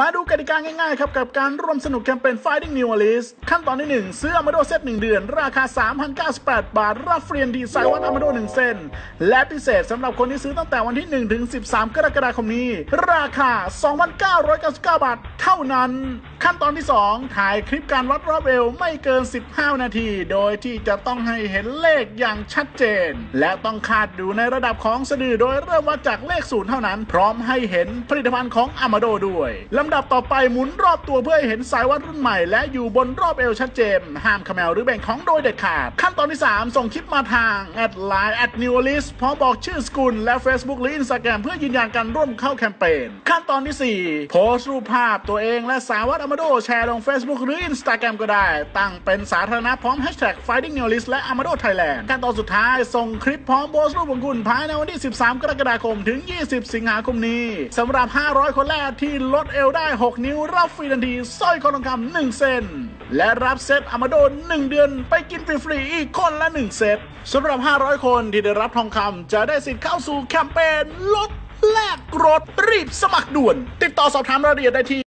มาดูกติกาง่ายๆครับกับการร่วมสนุกแคมเปญ Finding New Alice ขั้นตอนที่ 1 ซื้อ Amado เซต1 เดือน ราคา 3,098 บาท รับฟรีดีไซน์วัน Amado 1 เซนและพิเศษสำหรับคนที่ซื้อตั้งแต่วันที่ 1 ถึง 13 กรกฎาคมนี้ ราคา 2,999 บาท เท่านั้น ขั้นตอนที่ 2 ถ่ายคลิปการวัดรอบเอวไม่เกิน 15 นาที โดยที่จะต้องให้เห็นเลขอย่างชัดเจน และต้องคาดอยู่ในระดับของสะดือโดยเริ่มวัดจากเลขศูนย์เท่านั้น พร้อมให้เห็นผลิตภัณฑ์ของ Amado ด้วยลำดับต่อไปหมุนรอบตัวเพื่อให้เห็นสายวัดรุ่นใหม่ และอยู่บนรอบเอวชัดเจน ห้ามแขม่วหรือเบ่งพุงโดยเด็ดขาด ขั้นตอนที่ 3 ส่งคลิปมาทางแอดไลน์ @newalice พร้อมบอกชื่อสกุล และ Facebook หรือ Instagram เพื่อยืนยันการร่วมเข้าแคมเปญขั้นตอนที่ 4 โพสต์รูปภาพตัวเองและสายวัด Amado แชร์ลง Facebook หรือ Instagram ก็ได้ ตั้งเป็นสาธารณะพร้อม Hashtag Finding New Alice และ Amado Thailand ขั้นตอนสุดท้ายส่งคลิปพร้อมโพสต์รูปของคุณภายในวันที่ 13 กรกฎาคม ถึง 20 สิงหาคมนี้สำหรับ 500 คนแรกที่ลดเอวได้ 6 นิ้วรับฟรีทันทีสร้อยคอทองคำ1เซนและรับเซต Amado 1เดือนไปกินฟรีๆอีกคนละ 1 เซตสำหรับ 500 คนที่ได้รับทองคำจะได้สิทธิ์เข้าสู่แคมเปญลดแลกรถรีบสมัครด่วน ติดต่อสอบถามรายละเอียดได้ที่